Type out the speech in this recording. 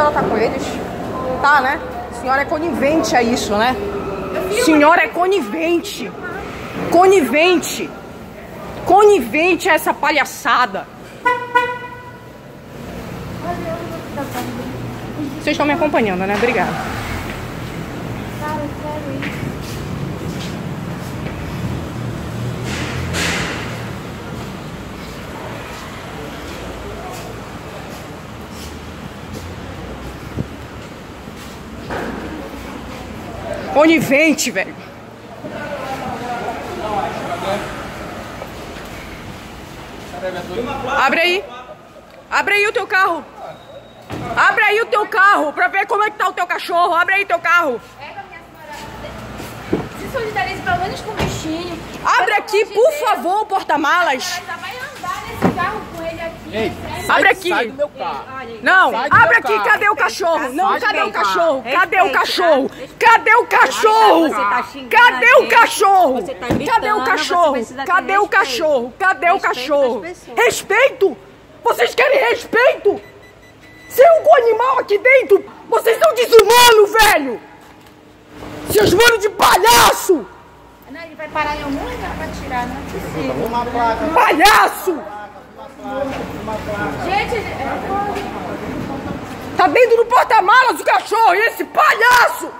senhora tá com eles? Tá, né? Senhora é conivente a isso, né? Senhora é conivente. Conivente. Conivente a essa palhaçada. Vocês estão me acompanhando, né? Obrigada. Conivente, velho. Abre aí. Abre aí o teu carro. Abre aí o teu carro pra ver como é que tá o teu cachorro. Abre aí teu carro. Se solidarize pelo menos com o bichinho. Abre aqui, por favor, porta-malas. Ela ainda vai andar nesse carro com ele aqui. Ei, sério. Abre aqui. Sai do meu carro. Não, abre aqui, carro. Cadê o cachorro? Não, cadê o cachorro? carro. Cadê o cachorro? tá? Cadê o cachorro? Tá Cadê o cachorro? Tá Cadê o cachorro? Cadê o cachorro? Cadê o cachorro? Respeito? Vocês querem respeito? Se é um animal aqui dentro, vocês são desumanos, velho! Seus manos de palhaço! Não, ele vai parar em algum lugar pra tirar, não é possível. Uma placa, Palhaço! uma placa. Gente, é... Tá dentro do porta-malas o cachorro e esse palhaço!